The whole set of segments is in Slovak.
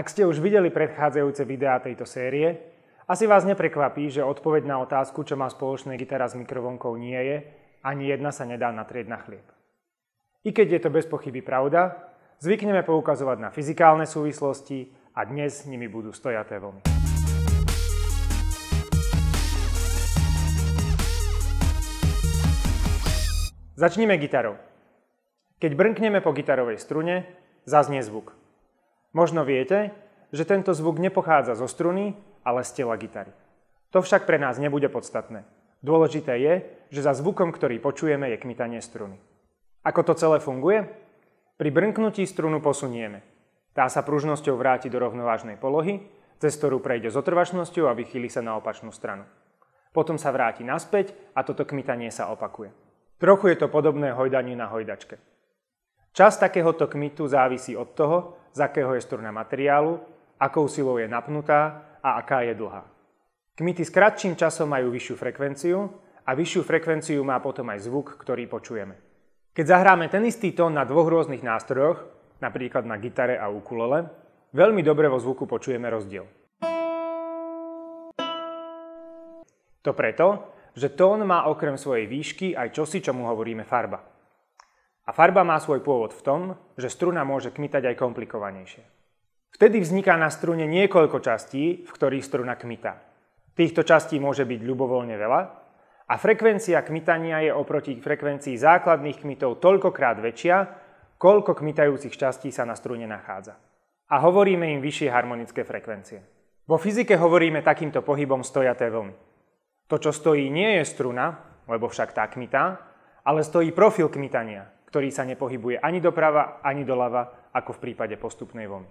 Ak ste už videli predchádzajúce videá tejto série, asi vás neprekvapí, že odpoveď na otázku, čo má spoločné gitara s mikrovlnkou nie je, ani jedna sa nedá natrieť na chlieb. I keď je to bez pochyby pravda, zvykneme poukazovať na fyzikálne súvislosti a dnes nimi budú stojaté vlny. Začníme gitarou. Keď brnkneme po gitarovej strune, zaznie zvuk. Možno viete, že tento zvuk nepochádza zo struny, ale z tela gitary. To však pre nás nebude podstatné. Dôležité je, že za zvukom, ktorý počujeme, je kmitanie struny. Ako to celé funguje? Pri brnknutí strunu posunieme. Tá sa pružnosťou vráti do rovnovážnej polohy, cez ktorú prejde s otrvačnosťou a vychýli sa na opačnú stranu. Potom sa vráti naspäť a toto kmitanie sa opakuje. Trochu je to podobné hojdaniu na hojdačke. Čas takéhoto kmitu závisí od toho, z akého je struna materiálu, akou silou je napnutá a aká je dlhá. Kmity s kratším časom majú vyššiu frekvenciu a vyššiu frekvenciu má potom aj zvuk, ktorý počujeme. Keď zahráme ten istý tón na dvoch rôznych nástrojoch, napríklad na gitare a ukulele, veľmi dobre vo zvuku počujeme rozdiel. To preto, že tón má okrem svojej výšky aj čosi, čomu hovoríme farba. A farba má svoj pôvod v tom, že struna môže kmitať aj komplikovanejšie. Vtedy vzniká na strune niekoľko častí, v ktorých struna kmitá. Týchto častí môže byť ľubovoľne veľa a frekvencia kmitania je oproti frekvencii základných kmitov toľkokrát väčšia, koľko kmitajúcich častí sa na strune nachádza. A hovoríme im vyššie harmonické frekvencie. Vo fyzike hovoríme takýmto pohybom stojaté vlny. To, čo stojí, nie je struna, lebo však tá kmitá, ale stojí profil kmitania, ktorý sa nepohybuje ani doprava, ani doľava, ako v prípade postupnej vlny.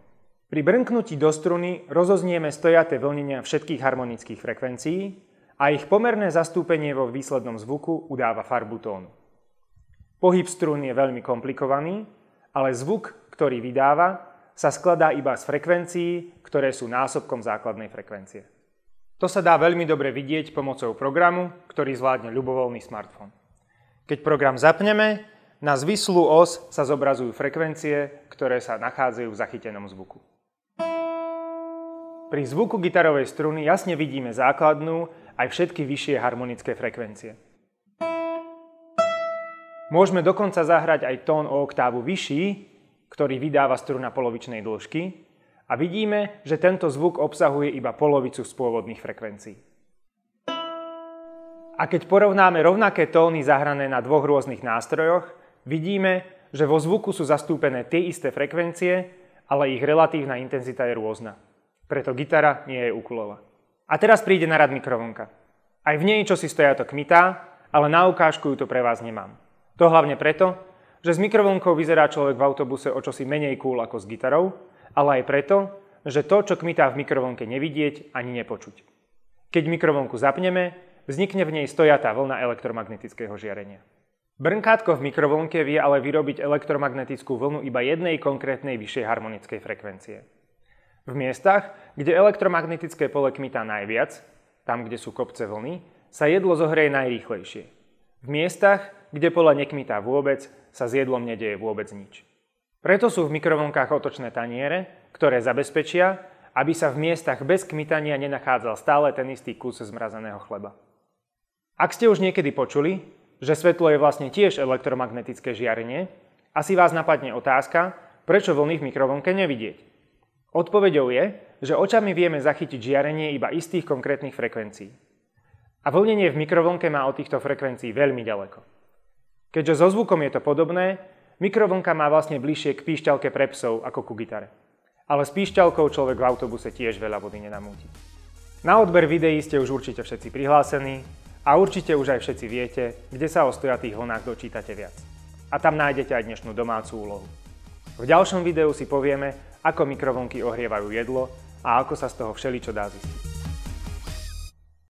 Pri brnknutí do struny rozoznieme stojaté vlnenia všetkých harmonických frekvencií a ich pomerné zastúpenie vo výslednom zvuku udáva farbu tónu. Pohyb strún je veľmi komplikovaný, ale zvuk, ktorý vydáva, sa skladá iba z frekvencií, ktoré sú násobkom základnej frekvencie. To sa dá veľmi dobre vidieť pomocou programu, ktorý zvládne ľubovoľný smartfón. Keď program zapneme, na zvislú os sa zobrazujú frekvencie, ktoré sa nachádzajú v zachytenom zvuku. Pri zvuku gitarovej struny jasne vidíme základnú aj všetky vyššie harmonické frekvencie. Môžeme dokonca zahrať aj tón o oktávu vyšší, ktorý vydáva struna polovičnej dĺžky a vidíme, že tento zvuk obsahuje iba polovicu z pôvodných frekvencií. A keď porovnáme rovnaké tóny zahrané na dvoch rôznych nástrojoch, vidíme, že vo zvuku sú zastúpené tie isté frekvencie, ale ich relatívna intenzita je rôzna. Preto gitara nie je ukulela. A teraz príde na rad mikrovlnka. Aj v nej čo si stoja to kmitá, ale na ukážku ju to pre vás nemám. To hlavne preto, že s mikrovlnkou vyzerá človek v autobuse o čosi menej cool ako s gitarou, ale aj preto, že to, čo kmitá v mikrovlnke nevidieť ani nepočuť. Keď mikrovlnku zapneme, vznikne v nej stojatá vlna elektromagnetického žiarenia. Brnkátko v mikrovlnke vie ale vyrobiť elektromagnetickú vlnu iba jednej konkrétnej vyššej harmonickej frekvencie. V miestach, kde elektromagnetické pole kmitá najviac, tam, kde sú kopce vlny, sa jedlo zohreje najrýchlejšie. V miestach, kde pole nekmitá vôbec, sa s jedlom nedeje vôbec nič. Preto sú v mikrovlnkách otočné taniere, ktoré zabezpečia, aby sa v miestach bez kmitania nenachádzal stále ten istý kus zmrazeného chleba. Ak ste už niekedy počuli, že svetlo je vlastne tiež elektromagnetické žiarenie, asi vás napadne otázka, prečo vlny v mikrovlnke nevidieť. Odpovedou je, že očami vieme zachytiť žiarenie iba istých konkrétnych frekvencií. A vlnenie v mikrovlnke má od týchto frekvencií veľmi ďaleko. Keďže so zvukom je to podobné, mikrovlnka má vlastne bližšie k píšťalke pre psov ako ku gitare. Ale s píšťalkou človek v autobuse tiež veľa vody nenamúti. Na odber videí ste už určite všetci prihlásení, a určite už aj všetci viete, kde sa o stojatých vlnách dočítate viac. A tam nájdete aj dnešnú domácu úlohu. V ďalšom videu si povieme, ako mikrovlnky ohrievajú jedlo a ako sa z toho všeličo dá zistiť.